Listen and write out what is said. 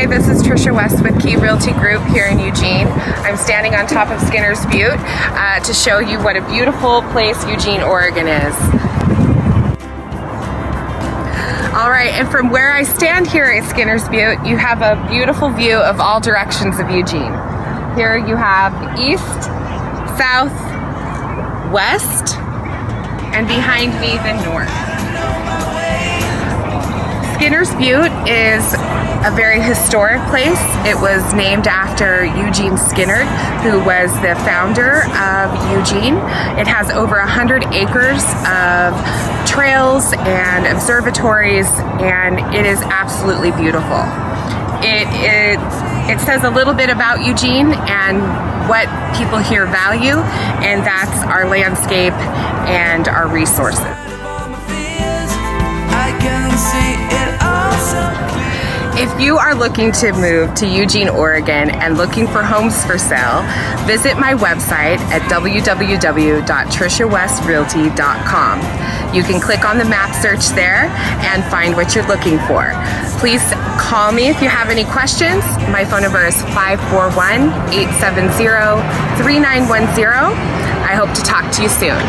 Hi, this is Trisha West with Key Realty Group here in Eugene. I'm standing on top of Skinner's Butte uh, to show you what a beautiful place Eugene, Oregon is. All right, and from where I stand here at Skinner's Butte, you have a beautiful view of all directions of Eugene. Here you have east, south, west, and behind me the north. Skinner's Butte is a very historic place. It was named after Eugene Skinner, who was the founder of Eugene. It has over 100 acres of trails and observatories, and it is absolutely beautiful. It, it, it says a little bit about Eugene and what people here value, and that's our landscape and our resources. If you are looking to move to Eugene, Oregon and looking for homes for sale, visit my website at www.trishawestrealty.com. You can click on the map search there and find what you're looking for. Please call me if you have any questions. My phone number is 541 870 3910. I hope to talk to you soon.